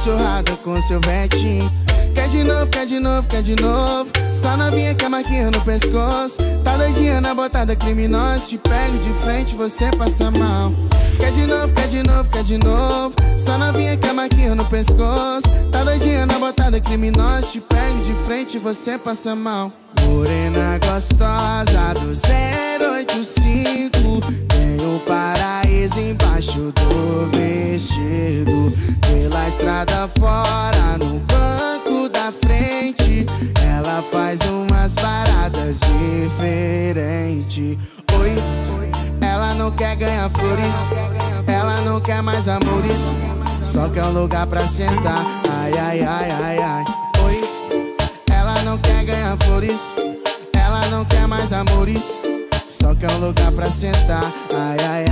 cachorrada com seu vetinho. Quer de novo, quer de novo, quer de novo. Só novinha com a maquinha no pescoço. Tá doidinha na botada criminosa. Te pego de frente, você passa mal. Quer de novo, quer de novo, quer de novo. Só novinha com a maquinha no pescoço. Tá doidinha na botada criminosa. Te pego de frente, você passa mal. Morena gostosa do 085 Tem o paraíso embaixo do vestido estrada fora, no banco da frente. Ela faz umas paradas diferentes Oi, ela não quer ganhar flores Ela não quer mais amores. Só quer um lugar pra sentar. Ai, ai, ai, ai, ai. Oi, ela não quer ganhar flores Ela não quer mais amores. Só quer um lugar pra sentar. Ai, ai, ai,